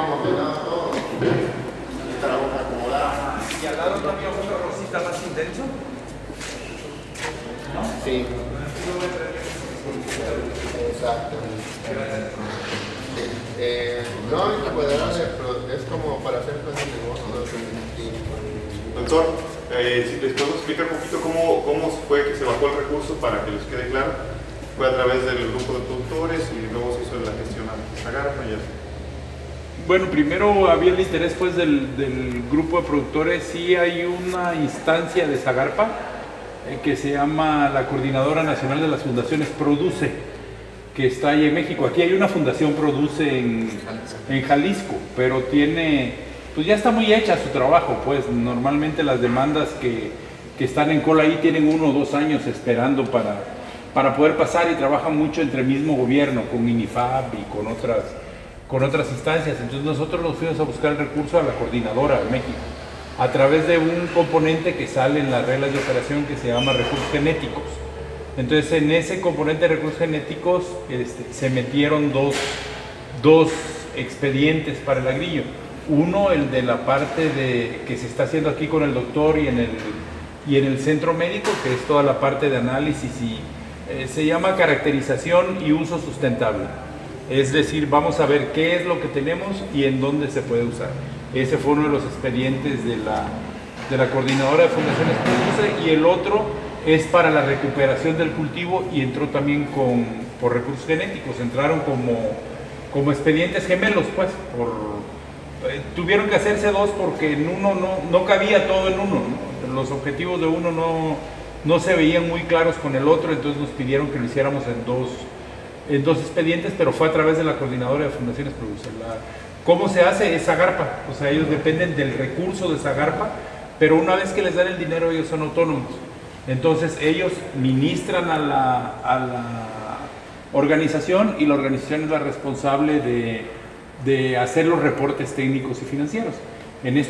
vamos de lado todo. Aquí está la boca acomodada. ¿Y al lado también otro rosita más intenso? Sí. Exacto. Sí. Eh, no hacer, pero es como para hacer cosas de negocio. Doctor, eh, si les podemos explicar un poquito cómo, cómo fue que se bajó el recurso para que les quede claro. Fue a través del grupo de productores y luego se hizo la gestión a Zagarpa y así. Bueno, primero había el interés pues del, del grupo de productores, sí hay una instancia de Zagarpa eh, que se llama la Coordinadora Nacional de las Fundaciones Produce, que está ahí en México. Aquí hay una fundación Produce en, en Jalisco, pero tiene, pues ya está muy hecha su trabajo, pues. Normalmente las demandas que, que están en cola ahí tienen uno o dos años esperando para, para poder pasar y trabajan mucho entre el mismo gobierno, con INIFAB y con otras con otras instancias. Entonces nosotros nos fuimos a buscar el recurso a la coordinadora de México a través de un componente que sale en las reglas de operación que se llama recursos genéticos. Entonces en ese componente de recursos genéticos este, se metieron dos, dos expedientes para el agrillo. Uno, el de la parte de, que se está haciendo aquí con el doctor y en el, y en el centro médico, que es toda la parte de análisis y eh, se llama caracterización y uso sustentable. Es decir, vamos a ver qué es lo que tenemos y en dónde se puede usar. Ese fue uno de los expedientes de la, de la coordinadora de fundaciones Produce y el otro es para la recuperación del cultivo y entró también con, por recursos genéticos. Entraron como, como expedientes gemelos, pues, por, eh, tuvieron que hacerse dos porque en uno no, no cabía todo en uno. ¿no? Los objetivos de uno no, no se veían muy claros con el otro, entonces nos pidieron que lo hiciéramos en dos, en dos expedientes, pero fue a través de la coordinadora de fundaciones Produce. La, ¿Cómo se hace? Es Zagarpa, o sea, ellos dependen del recurso de Zagarpa, pero una vez que les dan el dinero ellos son autónomos. Entonces ellos ministran a la, a la organización y la organización es la responsable de, de hacer los reportes técnicos y financieros. En este